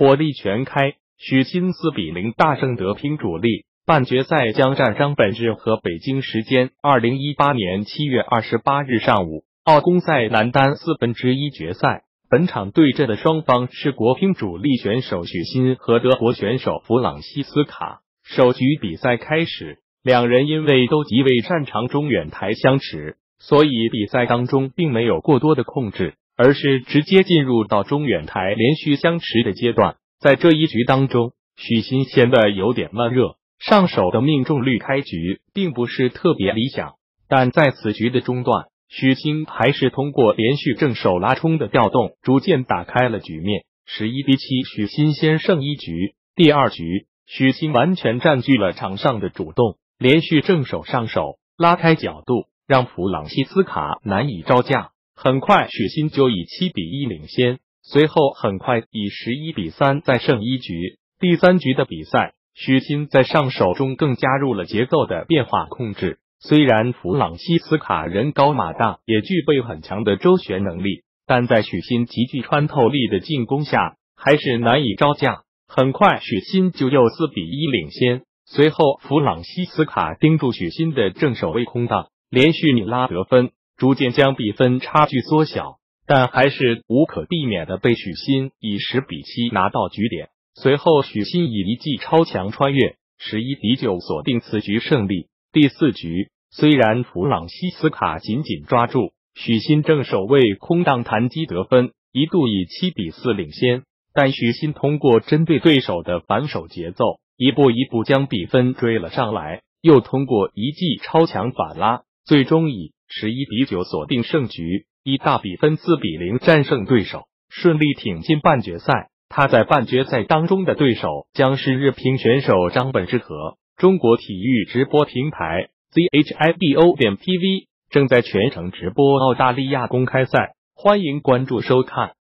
火力全开，许昕四比零大胜德乒主力。半决赛将战张本智和北京时间二零一八年七月二十八日上午奥公赛男单四分之一决赛。本场对阵的双方是国乒主力选手许昕和德国选手弗朗西斯卡。首局比赛开始，两人因为都极为擅长中远台相持，所以比赛当中并没有过多的控制，而是直接进入到中远台连续相持的阶段。在这一局当中，许昕显得有点慢热。上手的命中率开局并不是特别理想，但在此局的中段，许昕还是通过连续正手拉冲的调动，逐渐打开了局面。十一比七，许昕先胜一局。第二局，许昕完全占据了场上的主动，连续正手上手拉开角度，让弗朗西斯卡难以招架。很快，许昕就以七比一领先，随后很快以十一比三再胜一局。第三局的比赛。许昕在上手中更加入了节奏的变化控制。虽然弗朗西斯卡人高马大，也具备很强的周旋能力，但在许昕极具穿透力的进攻下，还是难以招架。很快，许昕就又四比一领先。随后，弗朗西斯卡盯住许昕的正手位空档，连续拧拉得分，逐渐将比分差距缩小，但还是无可避免的被许昕以十比七拿到局点。随后，许昕以一记超强穿越，十一比九锁定此局胜利。第四局，虽然弗朗西斯卡紧紧抓住许昕正手位空档弹击得分，一度以七比四领先，但许昕通过针对对手的反手节奏，一步一步将比分追了上来，又通过一记超强反拉，最终以十一比九锁定胜局，以大比分四比零战胜对手，顺利挺进半决赛。他在半决赛当中的对手将是日乒选手张本智和。中国体育直播平台 zhibo 点 tv 正在全程直播澳大利亚公开赛，欢迎关注收看。